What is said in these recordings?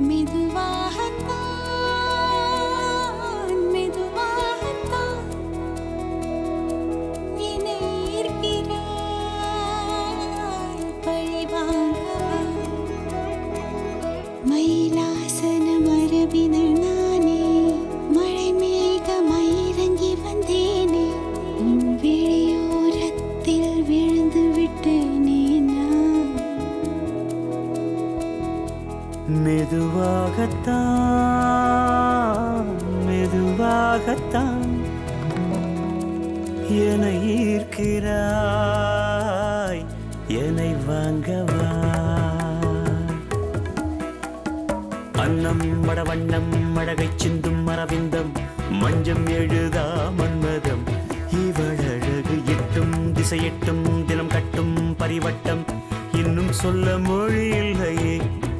me. மெதுவாகத்தான் மெதுவாகத்தான் என ஈர்க்கிறாய் என்னை வாங்கவா அன்னம் மடவண்ணம் மழகை சிந்தும் மரவிந்தம் மஞ்சம் எழுதா மன்மதம். இவழகு எட்டும் திசையெட்டும் தினம் கட்டும் பரிவட்டம். இன்னும் சொல்ல மொழி இல்லையே.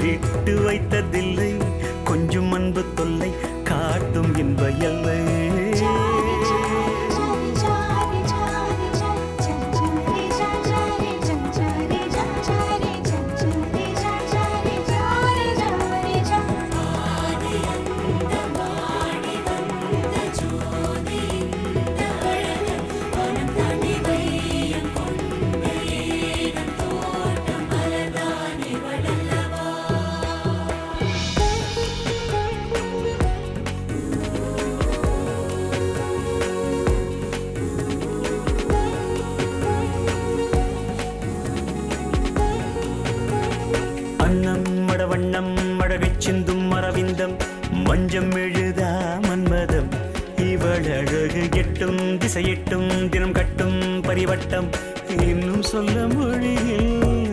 விட்டு வைத்ததில்லை. சிந்தும் மரவிந்தம் மஞ்சம் எழுதா மன்மதம். இவள் அழகு எட்டும் திசையிட்டும் தினம் கட்டும் பரிவட்டம். இன்னும் சொல்ல மொழியில்